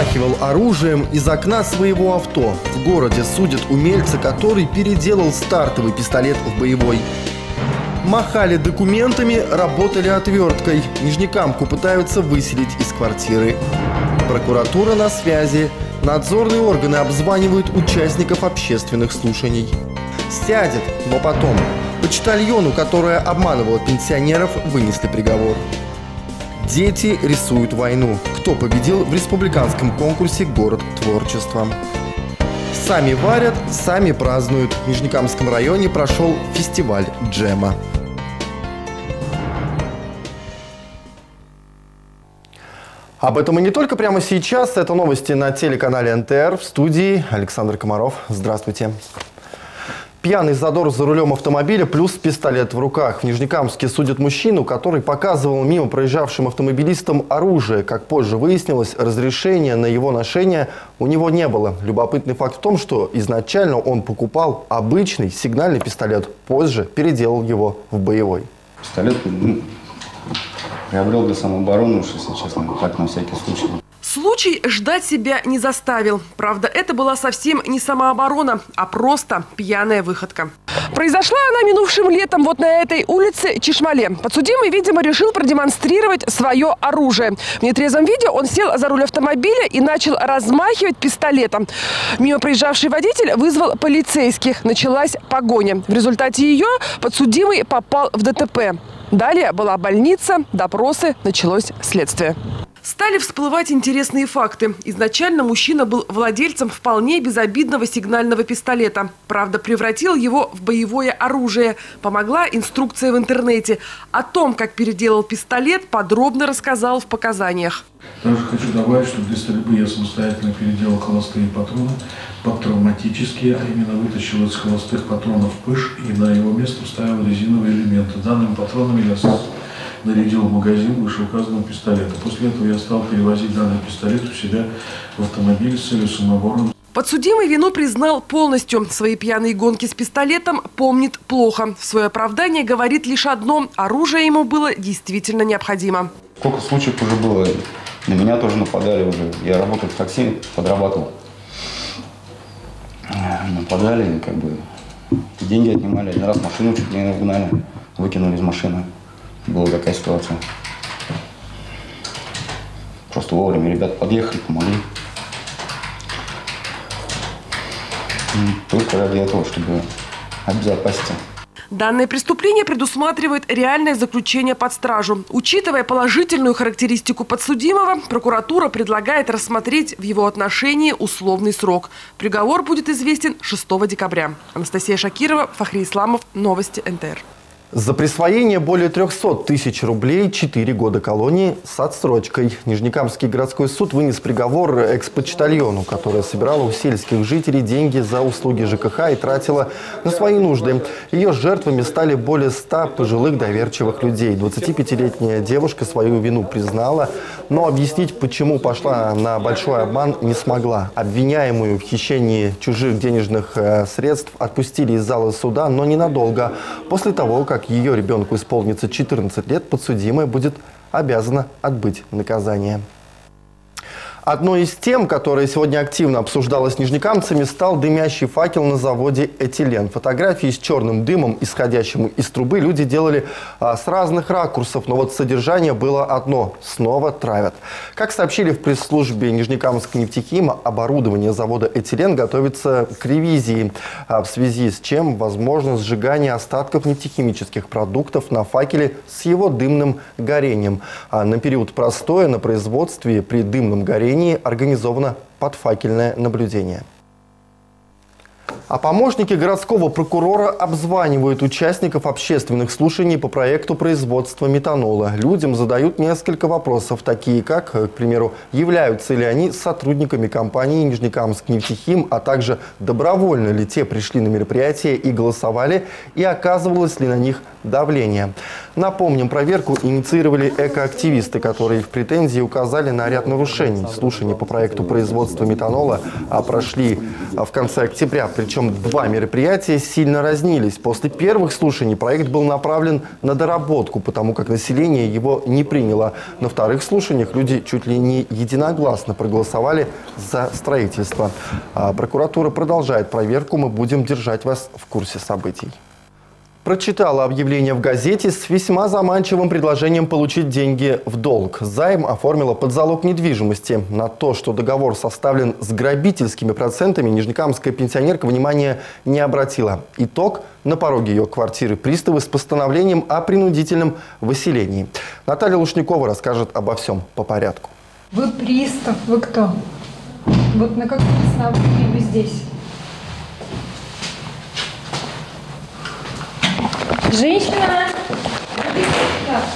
размахивал оружием из окна своего авто. В городе судят умельца, который переделал стартовый пистолет в боевой. Махали документами, работали отверткой. Нижнекамку пытаются выселить из квартиры. Прокуратура на связи. Надзорные органы обзванивают участников общественных слушаний. Сядет, но потом. Почтальону, которая обманывала пенсионеров, вынесли приговор. Дети рисуют войну. Кто победил в республиканском конкурсе «Город творчества». Сами варят, сами празднуют. В Нижнекамском районе прошел фестиваль джема. Об этом и не только прямо сейчас. Это новости на телеканале НТР. В студии Александр Комаров. Здравствуйте. Пьяный задор за рулем автомобиля плюс пистолет в руках. В Нижнекамске судят мужчину, который показывал мимо проезжавшим автомобилистам оружие. Как позже выяснилось, разрешения на его ношение у него не было. Любопытный факт в том, что изначально он покупал обычный сигнальный пистолет. Позже переделал его в боевой. Пистолет ну, приобрел для самообороны, если честно, так на всякий случай. Случай ждать себя не заставил. Правда, это была совсем не самооборона, а просто пьяная выходка. Произошла она минувшим летом вот на этой улице Чешмале. Подсудимый, видимо, решил продемонстрировать свое оружие. В нетрезвом виде он сел за руль автомобиля и начал размахивать пистолетом. Мимо проезжавший водитель вызвал полицейских. Началась погоня. В результате ее подсудимый попал в ДТП. Далее была больница, допросы, началось следствие. Стали всплывать интересные факты. Изначально мужчина был владельцем вполне безобидного сигнального пистолета. Правда, превратил его в боевое оружие. Помогла инструкция в интернете. О том, как переделал пистолет, подробно рассказал в показаниях. Также хочу добавить, что для стрельбы я самостоятельно переделал холостые патроны под травматические, а именно вытащил из холостых патронов пыш и на его место вставил резиновые элементы. Данными патронами я нарядил в магазин вышеуказанного пистолета. После этого я стал перевозить данный пистолет у себя в автомобиле с целью самообороны. Подсудимый вину признал полностью. Свои пьяные гонки с пистолетом помнит плохо. В свое оправдание говорит лишь одно – оружие ему было действительно необходимо. Сколько случаев уже было, на меня тоже нападали уже. Я работал в такси, подрабатывал. Нападали, как бы деньги отнимали. Один раз машину чуть не нагнали, выкинули из машины была такая ситуация. Просто вовремя ребята подъехали, помогли. Только ради этого, чтобы обезопаситься. Данное преступление предусматривает реальное заключение под стражу. Учитывая положительную характеристику подсудимого, прокуратура предлагает рассмотреть в его отношении условный срок. Приговор будет известен 6 декабря. Анастасия Шакирова, Фахри Исламов, Новости НТР. За присвоение более 300 тысяч рублей 4 года колонии с отсрочкой. Нижнекамский городской суд вынес приговор экс-почтальону, которая собирала у сельских жителей деньги за услуги ЖКХ и тратила на свои нужды. Ее жертвами стали более 100 пожилых доверчивых людей. 25-летняя девушка свою вину признала, но объяснить, почему пошла на большой обман, не смогла. Обвиняемую в хищении чужих денежных э, средств отпустили из зала суда, но ненадолго. После того, как как ее ребенку исполнится 14 лет, подсудимая будет обязана отбыть наказание. Одной из тем, которая сегодня активно обсуждалась нижнекамцами, стал дымящий факел на заводе «Этилен». Фотографии с черным дымом, исходящим из трубы, люди делали а, с разных ракурсов, но вот содержание было одно – снова травят. Как сообщили в пресс-службе Нижнекамской нефтехима, оборудование завода «Этилен» готовится к ревизии, а, в связи с чем возможно сжигание остатков нефтехимических продуктов на факеле с его дымным горением. А на период простоя на производстве при дымном горении Армении организовано подфакельное наблюдение. А помощники городского прокурора обзванивают участников общественных слушаний по проекту производства метанола. Людям задают несколько вопросов, такие как, к примеру, являются ли они сотрудниками компании «Нижнекамск нефтехим», а также добровольно ли те пришли на мероприятие и голосовали, и оказывалось ли на них давление. Напомним, проверку инициировали экоактивисты, которые в претензии указали на ряд нарушений. Слушания по проекту производства метанола а прошли в конце октября, причем два мероприятия сильно разнились. После первых слушаний проект был направлен на доработку, потому как население его не приняло. На вторых слушаниях люди чуть ли не единогласно проголосовали за строительство. А прокуратура продолжает проверку. Мы будем держать вас в курсе событий. Прочитала объявление в газете с весьма заманчивым предложением получить деньги в долг. Займ оформила под залог недвижимости. На то, что договор составлен с грабительскими процентами, нижнекамская пенсионерка внимания не обратила. Итог – на пороге ее квартиры приставы с постановлением о принудительном выселении. Наталья Лушникова расскажет обо всем по порядку. Вы пристав, вы кто? Вот на каком основании вы здесь? Женщина,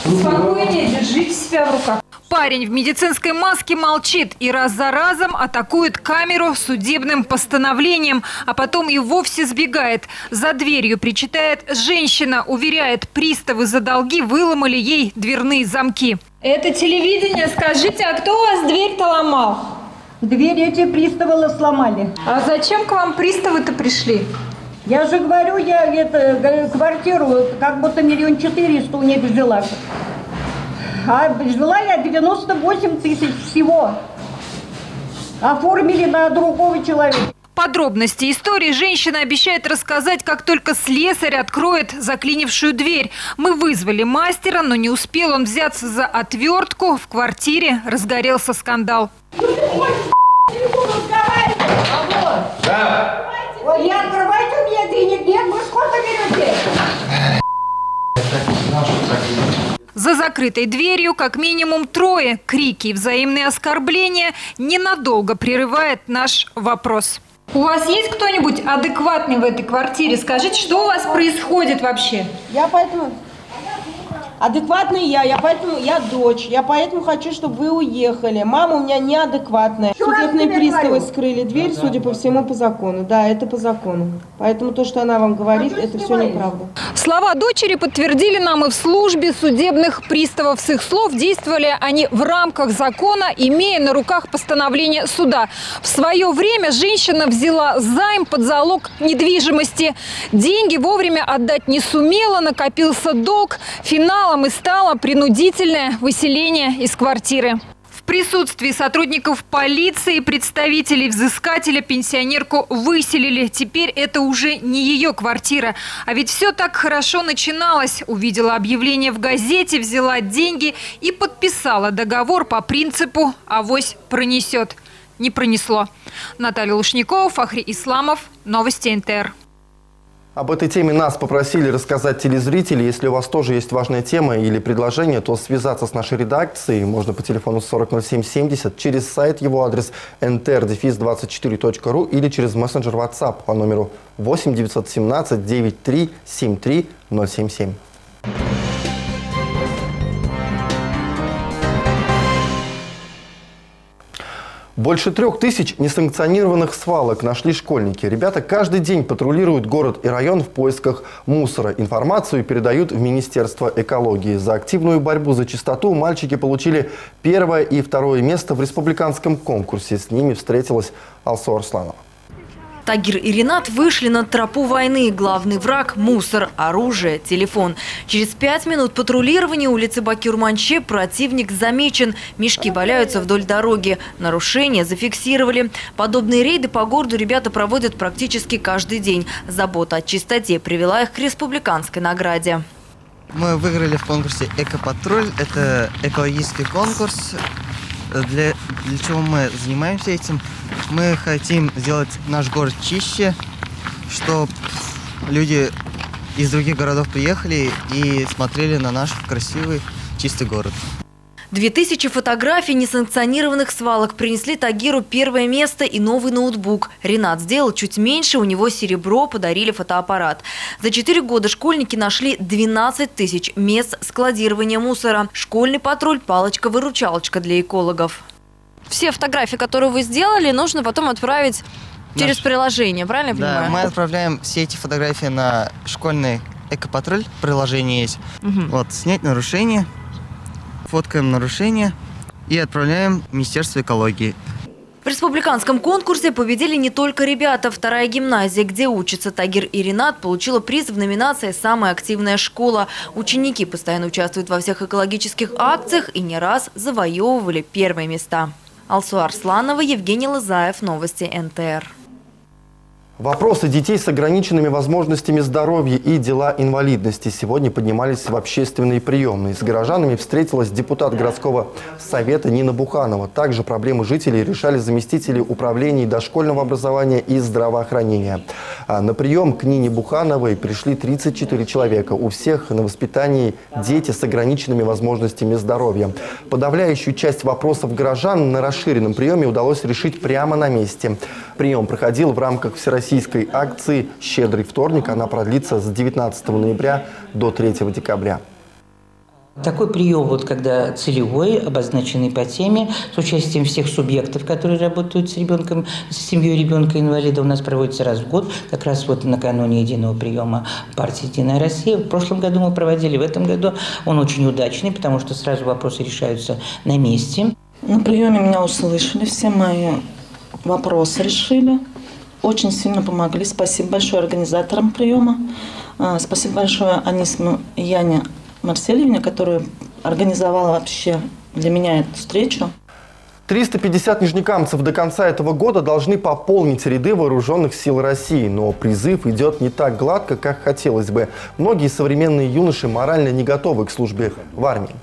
спокойнее, держите себя в руках. Парень в медицинской маске молчит и раз за разом атакует камеру судебным постановлением, а потом и вовсе сбегает. За дверью причитает женщина, уверяет, приставы за долги выломали ей дверные замки. Это телевидение. Скажите, а кто у вас дверь-то ломал? Дверь эти приставы сломали. А зачем к вам приставы-то пришли? Я же говорю, я это, квартиру как будто миллион четыреста у них взяла. А взяла я 98 тысяч всего. Оформили на другого человека. Подробности истории женщина обещает рассказать, как только слесарь откроет заклинившую дверь. Мы вызвали мастера, но не успел он взяться за отвертку. В квартире разгорелся скандал. Да. Ой, я открывайте у меня денег нет, вы сколько берете? За закрытой дверью как минимум трое. Крики и взаимные оскорбления ненадолго прерывает наш вопрос. У вас есть кто-нибудь адекватный в этой квартире? Скажите, что у вас происходит вообще? Я поэтому Адекватный я, я поэтому я дочь, я поэтому хочу, чтобы вы уехали. Мама у меня неадекватная. Судебные приставы скрыли дверь, да, судя да. по всему, по закону. Да, это по закону. Поэтому то, что она вам говорит, а это все неправда. Слова дочери подтвердили нам и в службе судебных приставов. С их слов действовали они в рамках закона, имея на руках постановление суда. В свое время женщина взяла займ под залог недвижимости. Деньги вовремя отдать не сумела, накопился долг. Финал Финалом и стало принудительное выселение из квартиры. В присутствии сотрудников полиции представителей взыскателя пенсионерку выселили. Теперь это уже не ее квартира. А ведь все так хорошо начиналось. Увидела объявление в газете, взяла деньги и подписала договор по принципу «авось пронесет». Не пронесло. Наталья Лушникова, Фахри Исламов. Новости НТР. Об этой теме нас попросили рассказать телезрители. Если у вас тоже есть важная тема или предложение, то связаться с нашей редакцией можно по телефону 400770, через сайт его адрес ntrdefis24.ru или через мессенджер WhatsApp по номеру 8 917 93 73 077. Больше трех тысяч несанкционированных свалок нашли школьники. Ребята каждый день патрулируют город и район в поисках мусора. Информацию передают в Министерство экологии. За активную борьбу за чистоту мальчики получили первое и второе место в республиканском конкурсе. С ними встретилась Алсу Арсланова. Тагир и Ренат вышли на тропу войны. Главный враг – мусор, оружие, телефон. Через пять минут патрулирования улицы Бакюрманче противник замечен. Мешки валяются вдоль дороги. Нарушения зафиксировали. Подобные рейды по городу ребята проводят практически каждый день. Забота о чистоте привела их к республиканской награде. Мы выиграли в конкурсе «Экопатруль». Это экологический конкурс для, для чего мы занимаемся этим? Мы хотим сделать наш город чище, чтобы люди из других городов приехали и смотрели на наш красивый, чистый город. Две тысячи фотографий несанкционированных свалок принесли Тагиру первое место и новый ноутбук. Ренат сделал чуть меньше, у него серебро, подарили фотоаппарат. За четыре года школьники нашли 12 тысяч мест складирования мусора. Школьный патруль – палочка-выручалочка для экологов. Все фотографии, которые вы сделали, нужно потом отправить через Наш- приложение, правильно я Да, понимаю? мы отправляем все эти фотографии на школьный экопатруль, приложение есть. Мгм. Вот, снять нарушение, фоткаем нарушение и отправляем в Министерство экологии. В республиканском конкурсе победили не только ребята. Вторая гимназия, где учатся Тагир и Ренат, получила приз в номинации «Самая активная школа». Ученики постоянно участвуют во всех экологических акциях и не раз завоевывали первые места. Алсу Арсланова, Евгений Лызаев, Новости НТР. Вопросы детей с ограниченными возможностями здоровья и дела инвалидности сегодня поднимались в общественные приемные. С горожанами встретилась депутат городского совета Нина Буханова. Также проблемы жителей решали заместители управлений дошкольного образования и здравоохранения. А На прием к Нине Бухановой пришли 34 человека. У всех на воспитании дети с ограниченными возможностями здоровья. Подавляющую часть вопросов горожан на расширенном приеме удалось решить прямо на месте. Прием проходил в рамках всероссийской акции «Щедрый вторник». Она продлится с 19 ноября до 3 декабря. Такой прием, вот когда целевой, обозначенный по теме, с участием всех субъектов, которые работают с ребенком, с семьей ребенка-инвалида, у нас проводится раз в год, как раз вот накануне единого приема партии «Единая Россия». В прошлом году мы проводили, в этом году он очень удачный, потому что сразу вопросы решаются на месте. На приеме меня услышали, все мои вопросы решили. Очень сильно помогли. Спасибо большое организаторам приема. А, Спасибо большое Анисму Яне Марсельевне, которая организовала вообще для меня эту встречу. 350 нижнекамцев до конца этого года должны пополнить ряды вооруженных сил России. Но призыв идет не так гладко, как хотелось бы. Многие современные юноши морально не готовы к службе в армии.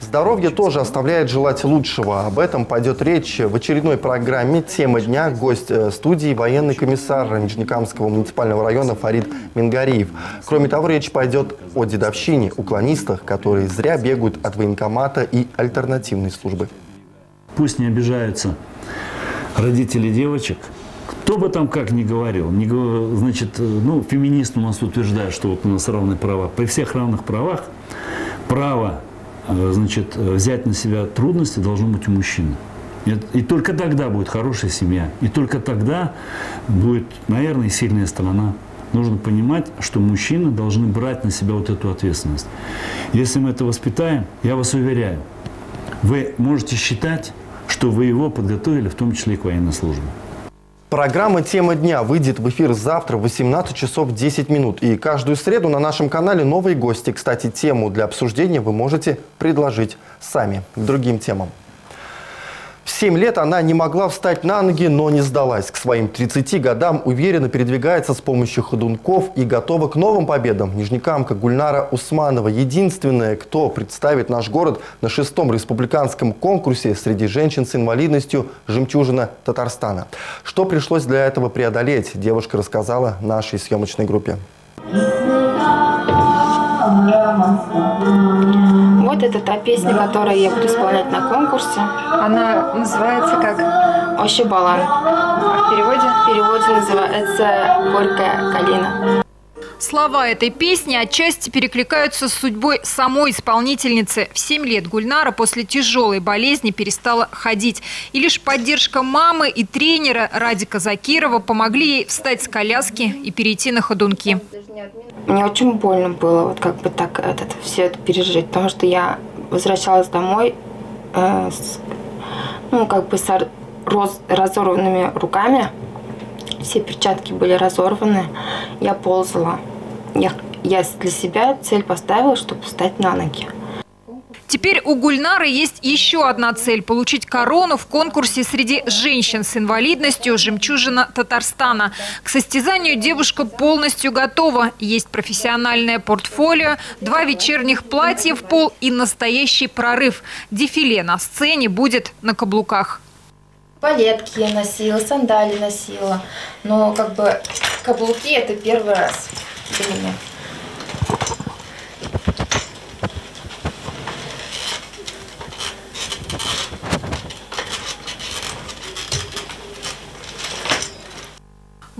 Здоровье тоже оставляет желать лучшего. Об этом пойдет речь в очередной программе «Тема дня». Гость э, студии – военный комиссар Нижнекамского муниципального района Фарид Мингариев. Кроме того, речь пойдет о дедовщине, уклонистах, которые зря бегают от военкомата и альтернативной службы. Пусть не обижаются родители девочек. Кто бы там как ни говорил, не значит, э, ну, феминист у нас утверждает, что вот у нас равные права. При всех равных правах право, значит, э, взять на себя трудности должно быть у мужчины. И, только тогда будет хорошая семья. И только тогда будет, наверное, сильная страна. Нужно понимать, что мужчины должны брать на себя вот эту ответственность. Если мы это воспитаем, я вас уверяю, вы можете считать, что вы его подготовили, в том числе и к военной службе. Программа «Тема дня» выйдет в эфир завтра в 18 часов 10 минут. И каждую среду на нашем канале новые гости. Кстати, тему для обсуждения вы можете предложить сами к другим темам. В 7 лет она не могла встать на ноги, но не сдалась. К своим 30 годам уверенно передвигается с помощью ходунков и готова к новым победам. Нижнекамка Гульнара Усманова – единственная, кто представит наш город на шестом республиканском конкурсе среди женщин с инвалидностью «Жемчужина Татарстана». Что пришлось для этого преодолеть, девушка рассказала нашей съемочной группе. Вот это та песня, которую я буду исполнять на конкурсе. Она называется как? Ощебалан. А в переводе? В переводе называется «Горькая калина». Слова этой песни отчасти перекликаются с судьбой самой исполнительницы. В 7 лет Гульнара после тяжелой болезни перестала ходить. И лишь поддержка мамы и тренера Радика Закирова помогли ей встать с коляски и перейти на ходунки. Мне очень больно было вот как бы так этот, все это пережить, потому что я возвращалась домой э, с, ну, как бы с роз- разорванными руками. Все перчатки были разорваны. Я ползала. Я, я для себя цель поставила, чтобы встать на ноги. Теперь у Гульнары есть еще одна цель – получить корону в конкурсе среди женщин с инвалидностью «Жемчужина Татарстана». К состязанию девушка полностью готова. Есть профессиональное портфолио, два вечерних платья в пол и настоящий прорыв. Дефиле на сцене будет на каблуках. Палетки я носила, сандали носила. Но как бы каблуки это первый раз для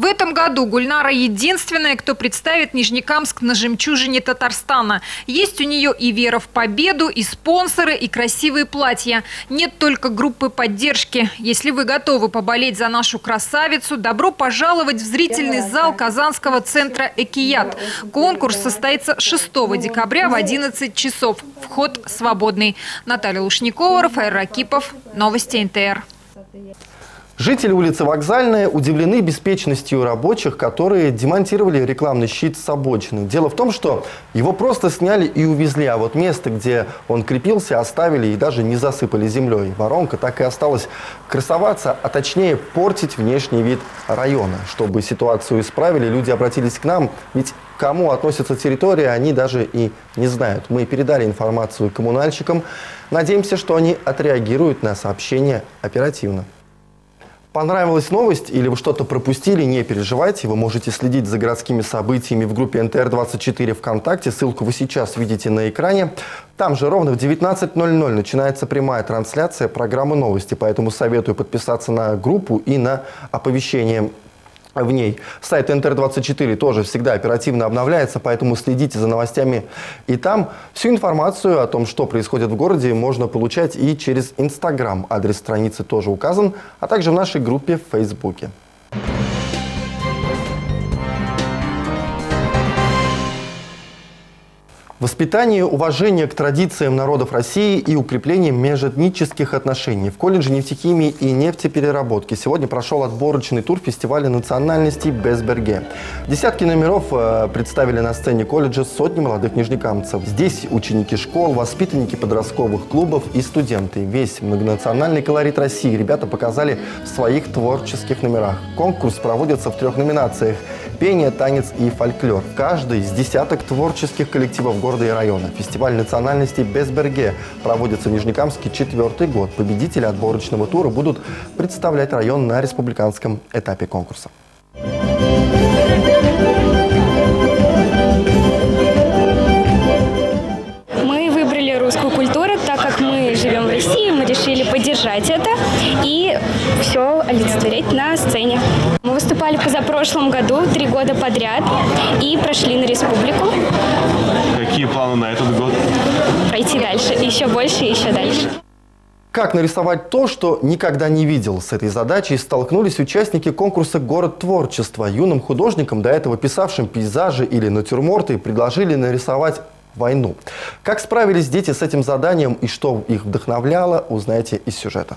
меня. этом году Гульнара единственная, кто представит Нижнекамск на жемчужине Татарстана. Есть у нее и вера в победу, и спонсоры, и красивые платья. Нет только группы поддержки. Если вы готовы поболеть за нашу красавицу, добро пожаловать в зрительный зал Казанского центра «Экият». Конкурс состоится 6 декабря в 11 часов. Вход свободный. Наталья Лушникова, Рафаэль Ракипов. Новости НТР. Жители улицы Вокзальная удивлены беспечностью рабочих, которые демонтировали рекламный щит с обочины. Дело в том, что его просто сняли и увезли, а вот место, где он крепился, оставили и даже не засыпали землей. Воронка так и осталась красоваться, а точнее портить внешний вид района. Чтобы ситуацию исправили, люди обратились к нам, ведь кому относится территория, они даже и не знают. Мы передали информацию коммунальщикам. Надеемся, что они отреагируют на сообщение оперативно. Понравилась новость или вы что-то пропустили, не переживайте. Вы можете следить за городскими событиями в группе НТР-24 ВКонтакте. Ссылку вы сейчас видите на экране. Там же ровно в 19.00 начинается прямая трансляция программы новости. Поэтому советую подписаться на группу и на оповещение в ней. Сайт НТР-24 тоже всегда оперативно обновляется, поэтому следите за новостями и там. Всю информацию о том, что происходит в городе, можно получать и через Инстаграм. Адрес страницы тоже указан, а также в нашей группе в Фейсбуке. Воспитание уважения к традициям народов России и укрепление межэтнических отношений. В колледже нефтехимии и нефтепереработки сегодня прошел отборочный тур фестиваля национальностей Безберге. Десятки номеров э, представили на сцене колледжа сотни молодых нижнекамцев. Здесь ученики школ, воспитанники подростковых клубов и студенты. Весь многонациональный колорит России ребята показали в своих творческих номерах. Конкурс проводится в трех номинациях – пение, танец и фольклор. Каждый из десяток творческих коллективов города и района. Фестиваль национальностей Безберге проводится в Нижнекамске четвертый год. Победители отборочного тура будут представлять район на республиканском этапе конкурса. Мы выступали позапрошлом году, три года подряд, и прошли на республику. Какие планы на этот год? Пройти дальше, еще больше и еще дальше. Как нарисовать то, что никогда не видел? С этой задачей столкнулись участники конкурса «Город творчества». Юным художникам, до этого писавшим пейзажи или натюрморты, предложили нарисовать войну. Как справились дети с этим заданием и что их вдохновляло, узнаете из сюжета.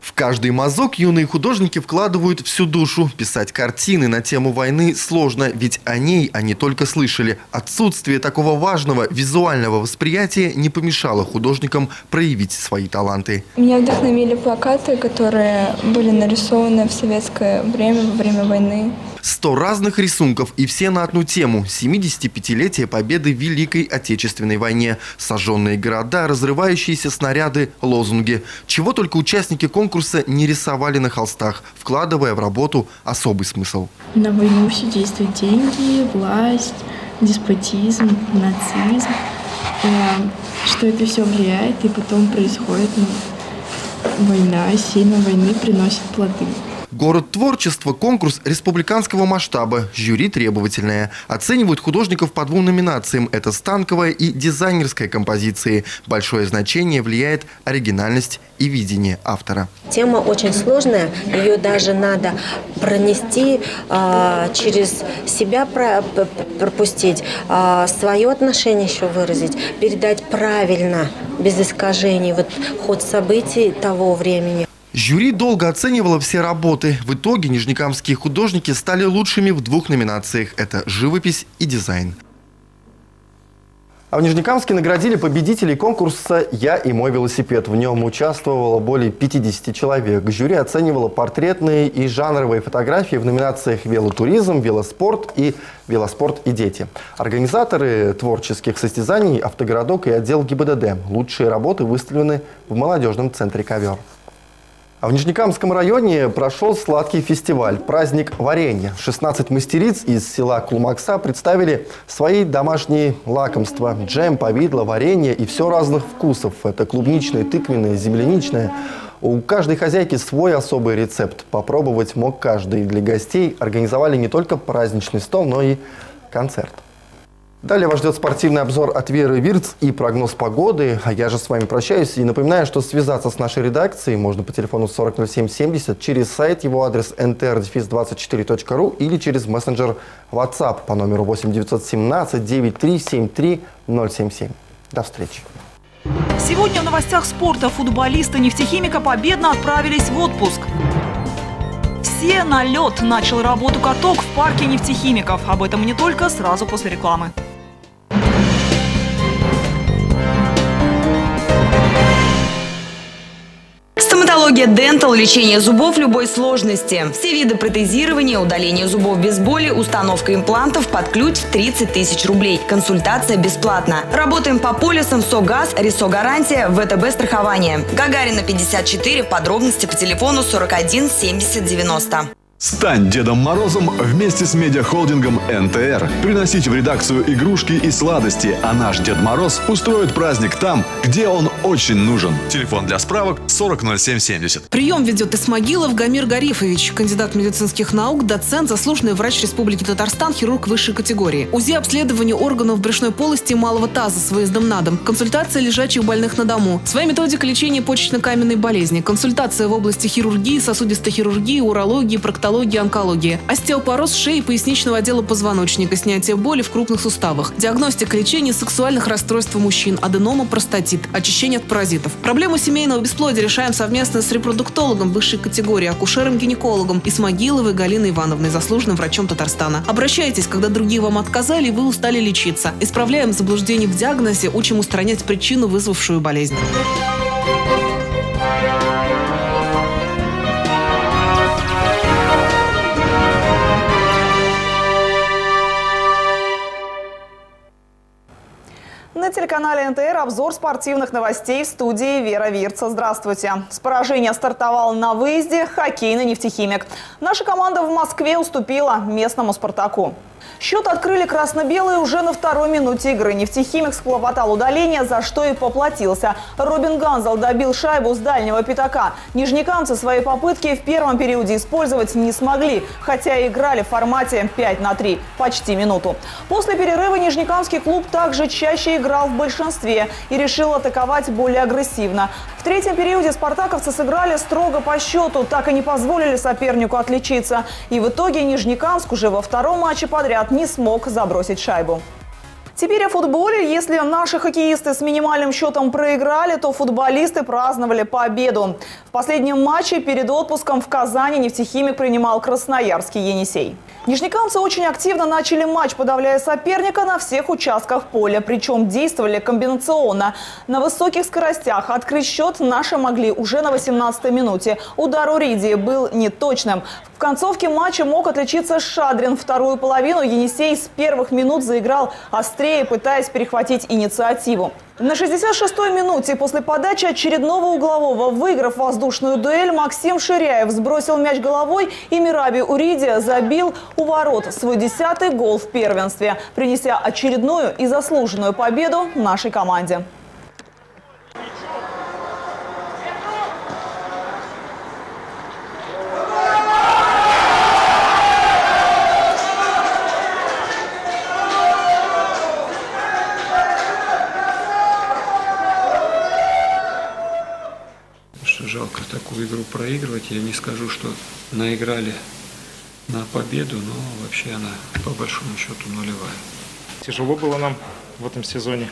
В каждый мазок юные художники вкладывают всю душу. Писать картины на тему войны сложно, ведь о ней они только слышали. Отсутствие такого важного визуального восприятия не помешало художникам проявить свои таланты. Меня вдохновили плакаты, которые были нарисованы в советское время, во время войны. Сто разных рисунков и все на одну тему. 75-летие победы в Великой Отечественной войне. Сожженные города, разрывающиеся снаряды, лозунги. Чего только участники конкурса не рисовали на холстах, вкладывая в работу особый смысл. На войну все действуют деньги, власть, деспотизм, нацизм. Э, что это все влияет, и потом происходит ну, война, сильно войны приносит плоды. Город творчества – конкурс республиканского масштаба. Жюри требовательное. Оценивают художников по двум номинациям. Это станковая и дизайнерская композиции. Большое значение влияет оригинальность и видение автора. Тема очень сложная. Ее даже надо пронести, э, через себя про, пропустить, э, свое отношение еще выразить, передать правильно, без искажений, вот ход событий того времени. Жюри долго оценивало все работы. В итоге нижнекамские художники стали лучшими в двух номинациях. Это живопись и дизайн. А в Нижнекамске наградили победителей конкурса «Я и мой велосипед». В нем участвовало более 50 человек. Жюри оценивало портретные и жанровые фотографии в номинациях «Велотуризм», «Велоспорт» и «Велоспорт и дети». Организаторы творческих состязаний «Автогородок» и отдел ГИБДД. Лучшие работы выставлены в молодежном центре «Ковер». А в Нижнекамском районе прошел сладкий фестиваль «Праздник варенья». 16 мастериц из села Кулмакса представили свои домашние лакомства. Джем, повидло, варенье и все разных вкусов. Это клубничное, тыквенное, земляничное. У каждой хозяйки свой особый рецепт. Попробовать мог каждый. Для гостей организовали не только праздничный стол, но и концерт. Далее вас ждет спортивный обзор от Веры Вирц и прогноз погоды. А я же с вами прощаюсь и напоминаю, что связаться с нашей редакцией можно по телефону 400770 через сайт, его адрес ntr-24.ru или через мессенджер WhatsApp по номеру 8917 9373 077. До встречи. Сегодня в новостях спорта футболисты нефтехимика победно отправились в отпуск. Все на лед начал работу каток в парке нефтехимиков. Об этом не только сразу после рекламы. Стоматология Dental – лечение зубов любой сложности. Все виды протезирования, удаление зубов без боли, установка имплантов под ключ в 30 тысяч рублей. Консультация бесплатна. Работаем по полисам СОГАЗ, РИСО гарантия, ВТБ страхование. Гагарина 54, подробности по телефону 41 70 90. Стань Дедом Морозом вместе с медиахолдингом НТР. Приносите в редакцию игрушки и сладости, а наш Дед Мороз устроит праздник там, где он очень нужен. Телефон для справок 400770. Прием ведет Исмагилов Гамир Гарифович, кандидат медицинских наук, доцент, заслуженный врач Республики Татарстан, хирург высшей категории. УЗИ обследование органов брюшной полости и малого таза с выездом на дом. Консультация лежачих больных на дому. Своя методика лечения почечно-каменной болезни. Консультация в области хирургии, сосудистой хирургии, урологии, проктологии стоматологии, онкологии, остеопороз шеи и поясничного отдела позвоночника, снятие боли в крупных суставах, диагностика лечения сексуальных расстройств у мужчин, аденома, простатит, очищение от паразитов. Проблему семейного бесплодия решаем совместно с репродуктологом высшей категории, акушером-гинекологом Исмагиловой Галиной Ивановной, заслуженным врачом Татарстана. Обращайтесь, когда другие вам отказали и вы устали лечиться. Исправляем заблуждение в диагнозе, учим устранять причину, вызвавшую болезнь. Телеканале НТР обзор спортивных новостей в студии Вера Вирца. Здравствуйте. С поражения стартовал на выезде хоккейный нефтехимик. Наша команда в Москве уступила местному «Спартаку». Счет открыли красно-белые уже на второй минуте игры. Нефтехимик схлопотал удаление, за что и поплатился. Робин Ганзел добил шайбу с дальнего пятака. Нижнекамцы свои попытки в первом периоде использовать не смогли, хотя и играли в формате 5 на 3, почти минуту. После перерыва Нижнекамский клуб также чаще играл в большинстве и решил атаковать более агрессивно. В третьем периоде спартаковцы сыграли строго по счету, так и не позволили сопернику отличиться. И в итоге Нижнекамск уже во втором матче подряд не смог забросить шайбу. Теперь о футболе. Если наши хоккеисты с минимальным счетом проиграли, то футболисты праздновали победу. В последнем матче перед отпуском в Казани нефтехимик принимал красноярский «Енисей». Нижнекамцы очень активно начали матч, подавляя соперника на всех участках поля. Причем действовали комбинационно. На высоких скоростях открыть счет наши могли уже на 18-й минуте. Удар Уридии был неточным. В концовке матча мог отличиться Шадрин. Вторую половину Енисей с первых минут заиграл острее, пытаясь перехватить инициативу. На 66-й минуте после подачи очередного углового, выиграв воздушную дуэль, Максим Ширяев сбросил мяч головой и Мираби Уридия забил у ворот свой десятый гол в первенстве, принеся очередную и заслуженную победу нашей команде. Игру проигрывать. Я не скажу, что наиграли на победу, но вообще она по большому счету нулевая. Тяжело было нам в этом сезоне.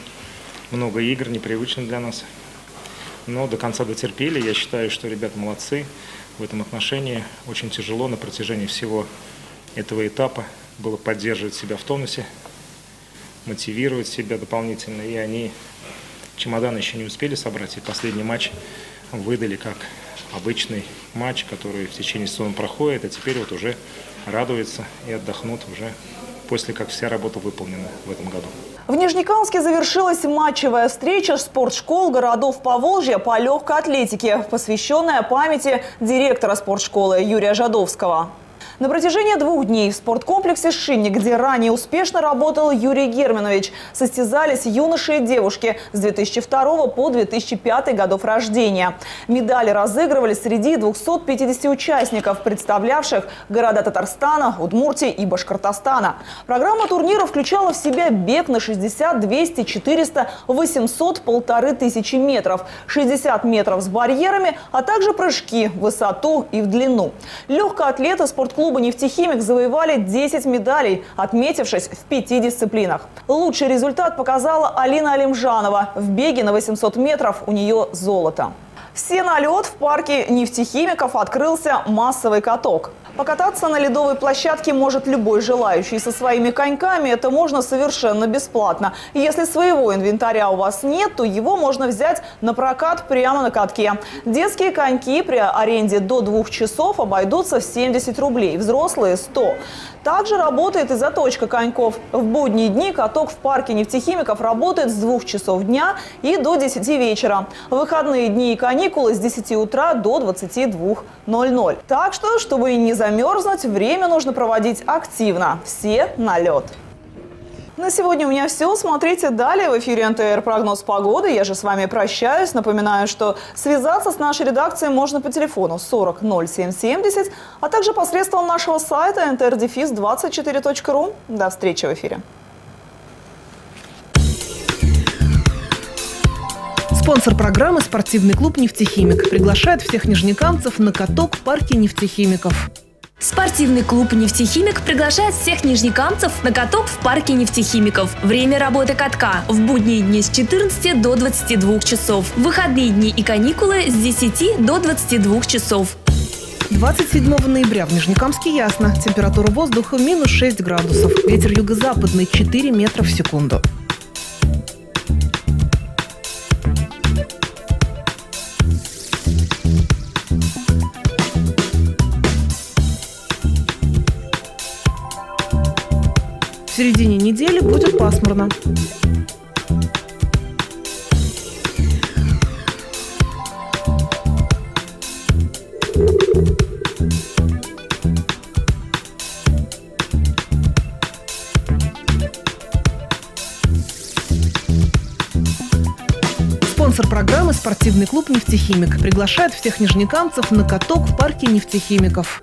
Много игр, непривычно для нас. Но до конца дотерпели. Я считаю, что ребята молодцы в этом отношении. Очень тяжело на протяжении всего этого этапа было поддерживать себя в тонусе, мотивировать себя дополнительно. И они чемоданы еще не успели собрать. И последний матч выдали как обычный матч, который в течение сезона проходит, а теперь вот уже радуются и отдохнут уже после как вся работа выполнена в этом году. В Нижнекамске завершилась матчевая встреча спортшкол городов Поволжья по легкой атлетике, посвященная памяти директора спортшколы Юрия Жадовского. На протяжении двух дней в спорткомплексе «Шинник», где ранее успешно работал Юрий Германович, состязались юноши и девушки с 2002 по 2005 годов рождения. Медали разыгрывались среди 250 участников, представлявших города Татарстана, Удмуртии и Башкортостана. Программа турнира включала в себя бег на 60, 200, 400, 800, полторы тысячи метров, 60 метров с барьерами, а также прыжки в высоту и в длину. Легкоатлеты спортклуба клуба «Нефтехимик» завоевали 10 медалей, отметившись в пяти дисциплинах. Лучший результат показала Алина Алимжанова. В беге на 800 метров у нее золото. Все на лед в парке нефтехимиков открылся массовый каток. Покататься на ледовой площадке может любой желающий. Со своими коньками это можно совершенно бесплатно. Если своего инвентаря у вас нет, то его можно взять на прокат прямо на катке. Детские коньки при аренде до двух часов обойдутся в 70 рублей, взрослые – 100. Также работает и заточка коньков. В будние дни каток в парке нефтехимиков работает с 2 часов дня и до 10 вечера. В выходные дни и каникулы с 10 утра до 22.00. Так что, чтобы не замерзнуть, время нужно проводить активно. Все на лед. На сегодня у меня все. Смотрите далее в эфире НТР прогноз погоды. Я же с вами прощаюсь. Напоминаю, что связаться с нашей редакцией можно по телефону 40 0770, а также посредством нашего сайта ntrdefis24.ru. До встречи в эфире. Спонсор программы – спортивный клуб «Нефтехимик». Приглашает всех нижнекамцев на каток в парке нефтехимиков. Спортивный клуб «Нефтехимик» приглашает всех нижнекамцев на каток в парке нефтехимиков. Время работы катка – в будние дни с 14 до 22 часов. Выходные дни и каникулы с 10 до 22 часов. 27 ноября в Нижнекамске ясно. Температура воздуха минус 6 градусов. Ветер юго-западный 4 метра в секунду. Середине недели будет пасмурно. Спонсор программы – спортивный клуб «Нефтехимик». Приглашает всех нижнекамцев на каток в парке нефтехимиков.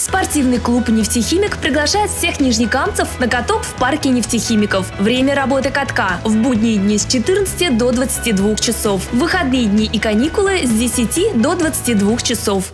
Спортивный клуб «Нефтехимик» приглашает всех нижнекамцев на каток в парке нефтехимиков. Время работы катка – в будние дни с 14 до 22 часов. В выходные дни и каникулы с 10 до 22 часов.